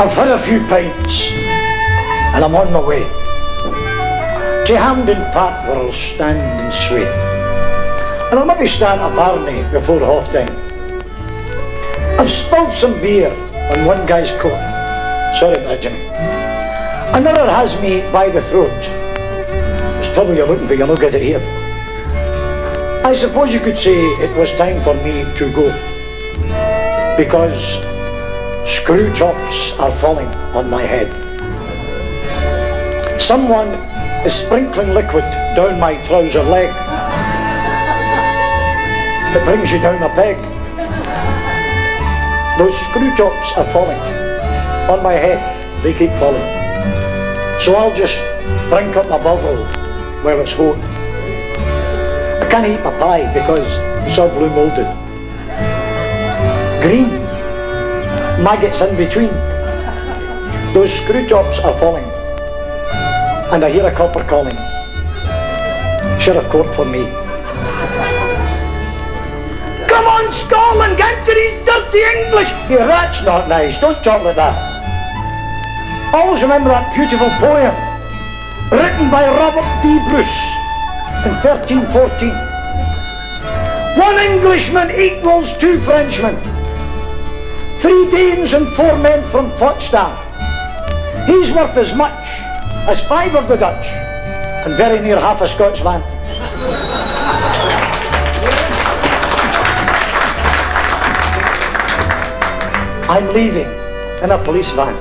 I've had a few pints and I'm on my way to Hampden Park where I'll stand and sway. And I'll maybe stand at Barney before half time. I've spilled some beer on one guy's coat. Sorry about Jimmy. Another has me by the throat. It's trouble you're looking for, you'll not get it here. I suppose you could say it was time for me to go. Because Screw tops are falling on my head. Someone is sprinkling liquid down my trouser leg. It brings you down a peg. Those screw tops are falling on my head. They keep falling. So I'll just drink up my bovril while it's hot. I can't eat my pie because it's all blue moulded. Green maggots in between. Those screw tops are falling. And I hear a copper calling. Sheriff Court for me. Come on, Scotland, get to these dirty English. Yeah, rat's not nice. Don't talk like that. Always remember that beautiful poem written by Robert the Bruce in 1314. One Englishman equals two Frenchmen three Danes and four men from Potsdam. He's worth as much as five of the Dutch and very near half a Scotsman. I'm leaving in a police van.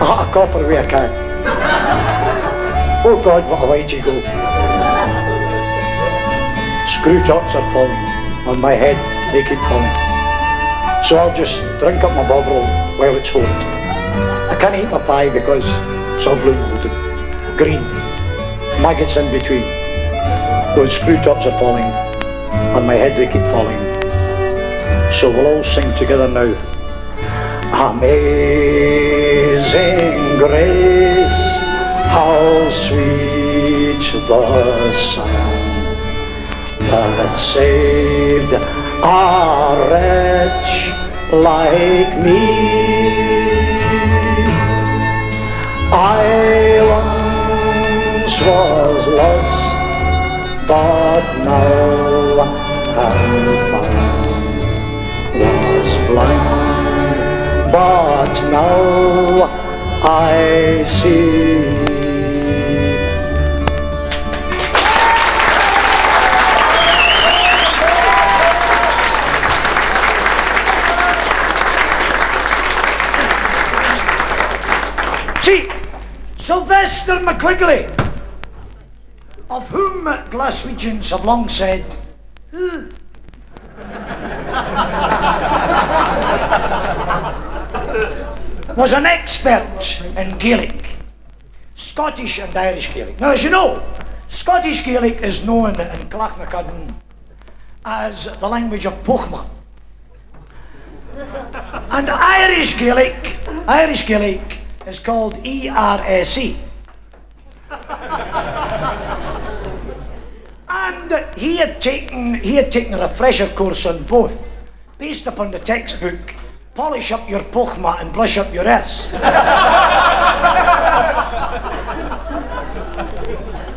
Ah, a copper with a can. Oh God, what a way to go. Screw tops are falling on my head, they keep falling. So I'll just drink up my bovril while it's hot. I can't eat my pie because it's all blue molded. Green. Maggots in between. Those screw tops are falling. On my head they keep falling. So we'll all sing together now. Amazing grace, how sweet the sound that saved a wretch like me. I once was lost, but now am found. Was blind, but now I see. Sylvester McQuigley, of whom Glaswegians have long said, who? was an expert in Gaelic, Scottish and Irish Gaelic. Now, as you know, Scottish Gaelic is known in Clachnacuddin as the language of Pochma. And Irish Gaelic, Irish Gaelic is called ERSE. and he had taken he had taken a refresher course on both, based upon the textbook Polish up your pochma and blush up your ass.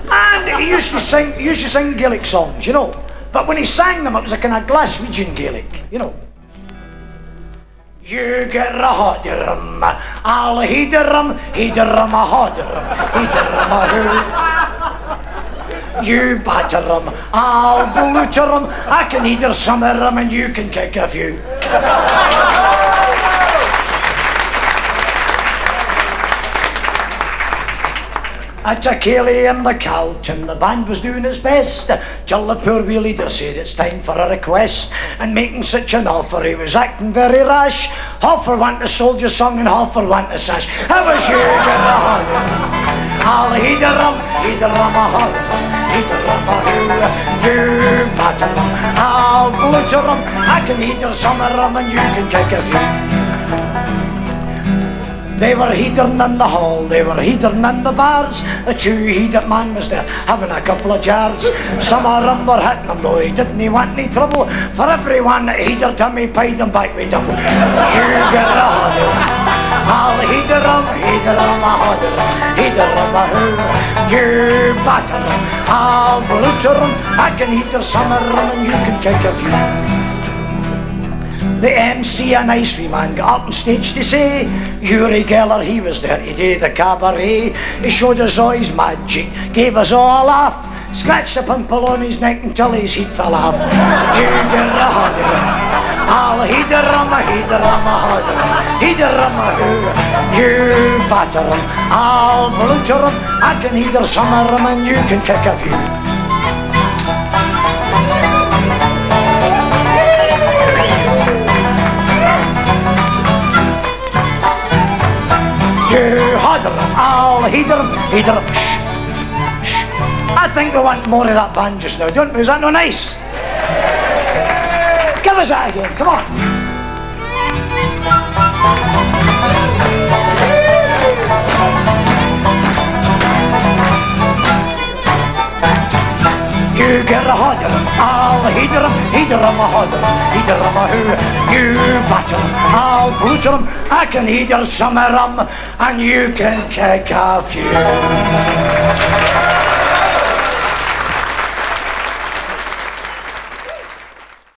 and he used to sing used to sing Gaelic songs, you know. But when he sang them, it was a kind of Glaswegian Gaelic, you know. Hodirum, heederum a who. You batterum, I'll bluterum, I can either summerum and you can kick a few. At a Kelly and the Celt and the band was doing its best. Till the poor wee leader said it's time for a request and making such an offer he was acting very rash. Half for want a soldier song and half for want a sash. I was you get a holler I'll heed a rum heed a rum a holler heed a rum a hoo you batter rum. I'll blutter rum. I can heed your summer rum and you can kick a few They were heating in the hall, they were heating in the bars. A two heated man was there having a couple of jars. Some of them were hitting him though he didn't he want any trouble. For everyone that heated him, he paid them back with double. You get a hodder. I'll heater him, heater him, a. Heater a. You batter him, I'll blucher him. I can heater them and you can kick a few. The MC, a nice wee man, got up on stage to say Uri Geller, he was there today, the cabaret. He showed us all his magic, gave us all a laugh, scratched a pimple on his neck until his heat fell off. A I'll him, a header him, a a who. You batter him, I'll blucher him, I can some of them and you can kick a few. Him, heater. Shh, shh. I think we want more of that band just now, don't we? Is that no nice? Give us that again, come on. You get a hodder, I'll heater him, heater him a hodder, heater him a who. You batter I can eat some of them, and you can kick a few.